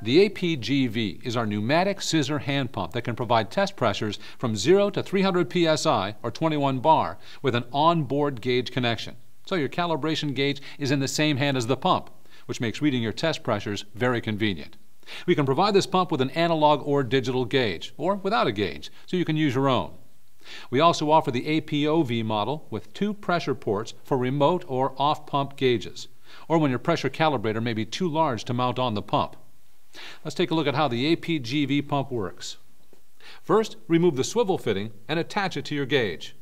The APGV is our pneumatic scissor hand pump that can provide test pressures from 0 to 300 psi or 21 bar with an on-board gauge connection. So your calibration gauge is in the same hand as the pump, which makes reading your test pressures very convenient. We can provide this pump with an analog or digital gauge, or without a gauge, so you can use your own. We also offer the APOV model with two pressure ports for remote or off-pump gauges, or when your pressure calibrator may be too large to mount on the pump. Let's take a look at how the APGV pump works. First, remove the swivel fitting and attach it to your gauge.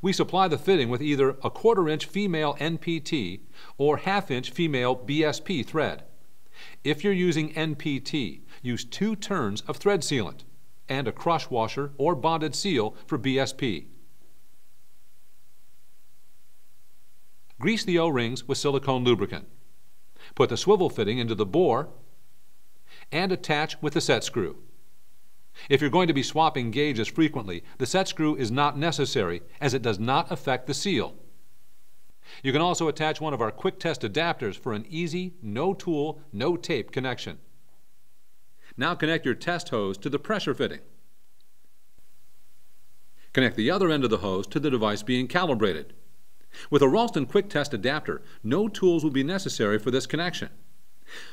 We supply the fitting with either a quarter inch female NPT or half inch female BSP thread. If you're using NPT, use two turns of thread sealant and a crush washer or bonded seal for BSP. Grease the O-rings with silicone lubricant. Put the swivel fitting into the bore and attach with the set screw. If you're going to be swapping gauges frequently, the set screw is not necessary as it does not affect the seal. You can also attach one of our quick test adapters for an easy, no tool, no tape connection. Now connect your test hose to the pressure fitting. Connect the other end of the hose to the device being calibrated. With a Ralston Quick Test adapter, no tools will be necessary for this connection.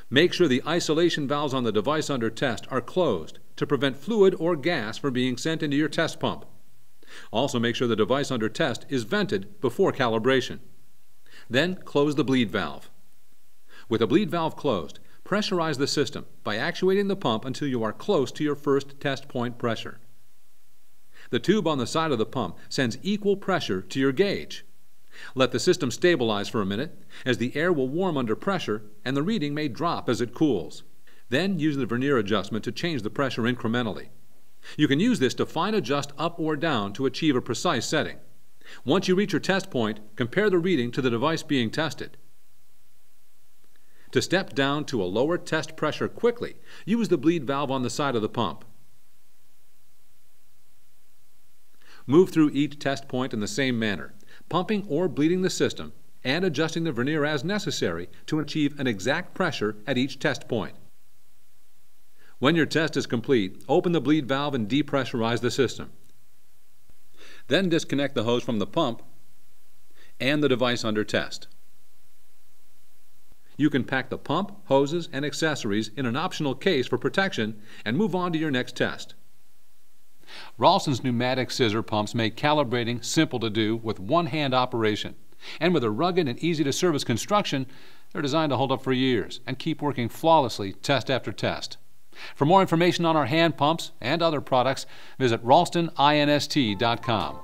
Make sure the isolation valves on the device under test are closed to prevent fluid or gas from being sent into your test pump. Also make sure the device under test is vented before calibration. Then close the bleed valve. With the bleed valve closed, pressurize the system by actuating the pump until you are close to your first test point pressure. The tube on the side of the pump sends equal pressure to your gauge. Let the system stabilize for a minute, as the air will warm under pressure and the reading may drop as it cools. Then use the vernier adjustment to change the pressure incrementally. You can use this to fine adjust up or down to achieve a precise setting. Once you reach your test point, compare the reading to the device being tested. To step down to a lower test pressure quickly, use the bleed valve on the side of the pump. Move through each test point in the same manner, pumping or bleeding the system and adjusting the vernier as necessary to achieve an exact pressure at each test point. When your test is complete, open the bleed valve and depressurize the system. Then disconnect the hose from the pump and the device under test. You can pack the pump, hoses, and accessories in an optional case for protection and move on to your next test. Ralston's pneumatic scissor pumps make calibrating simple to do with one-hand operation. And with a rugged and easy-to-service construction, they're designed to hold up for years and keep working flawlessly test after test. For more information on our hand pumps and other products, visit ralstoninst.com.